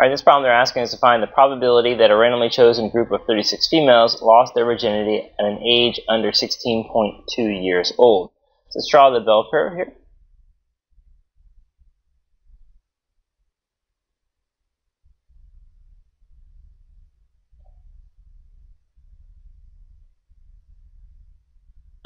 All right, this problem they're asking us to find the probability that a randomly chosen group of 36 females lost their virginity at an age under 16.2 years old. So let's draw the bell curve here.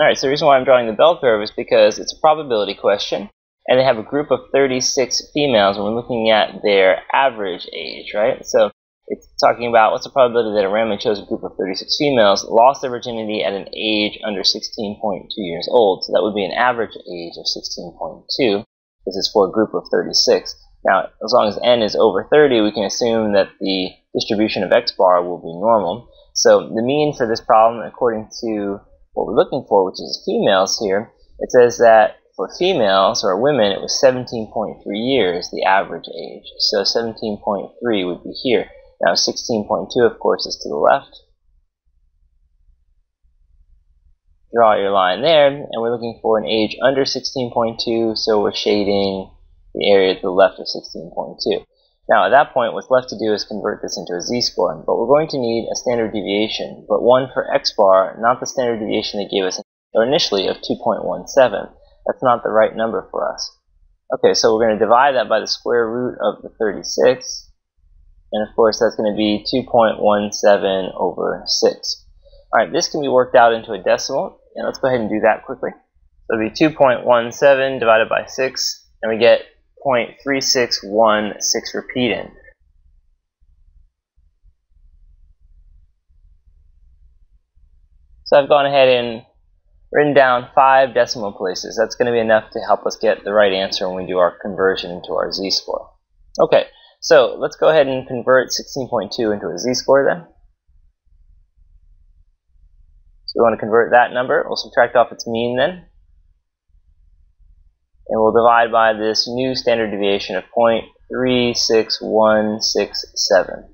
Alright, so the reason why I'm drawing the bell curve is because it's a probability question, and they have a group of 36 females, and we're looking at their average age, right? So it's talking about what's the probability that a randomly chosen group of 36 females lost their virginity at an age under 16.2 years old. So that would be an average age of 16.2. This is for a group of 36. Now, as long as n is over 30, we can assume that the distribution of x bar will be normal. So the mean for this problem, according to what we're looking for, which is females here, it says that for females or women, it was 17.3 years, the average age. So 17.3 would be here. Now 16.2, of course, is to the left. Draw your line there, and we're looking for an age under 16.2, so we're shading the area to the left of 16.2. Now, at that point, what's left to do is convert this into a z-score, but we're going to need a standard deviation, but one for x bar, not the standard deviation they gave us initially of 2.17. That's not the right number for us. Okay, so we're going to divide that by the square root of the 36, and of course that's going to be 2.17 over 6. Alright, this can be worked out into a decimal, and let's go ahead and do that quickly. So it'll be 2.17 divided by 6, and we get 0.3616 repeating. So I've gone ahead and written down five decimal places. That's going to be enough to help us get the right answer when we do our conversion into our z-score. Okay, so let's go ahead and convert 16.2 into a z-score then. So we want to convert that number. We'll subtract off its mean then and we'll divide by this new standard deviation of 0.36167.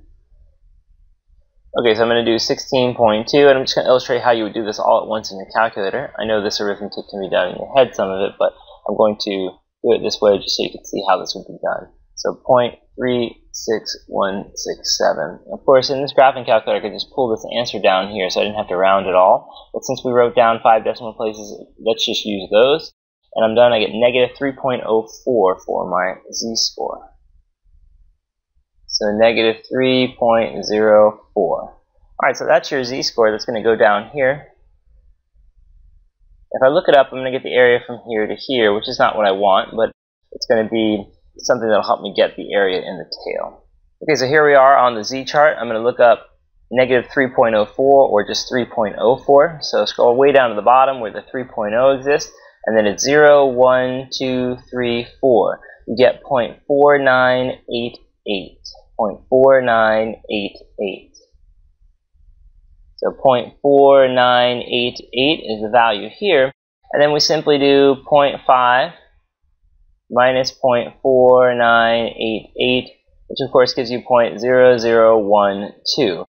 Okay, so I'm going to do 16.2, and I'm just going to illustrate how you would do this all at once in your calculator. I know this arithmetic can be done in your head, some of it, but I'm going to do it this way just so you can see how this would be done. So 0.36167. Of course, in this graphing calculator, I could just pull this answer down here, so I didn't have to round at all. But since we wrote down five decimal places, let's just use those and I'm done, I get negative 3.04 for my z-score. So negative 3.04. Alright, so that's your z-score that's going to go down here. If I look it up, I'm going to get the area from here to here, which is not what I want, but it's going to be something that will help me get the area in the tail. Okay, so here we are on the z-chart. I'm going to look up negative 3.04 or just 3.04. So scroll way down to the bottom where the 3.0 exists and then it's 0, 1, 2, 3, 4. You get 0.4988. 0.4988. So 0.4988 is the value here. And then we simply do 0.5 minus 0.4988, which of course gives you 0.0012.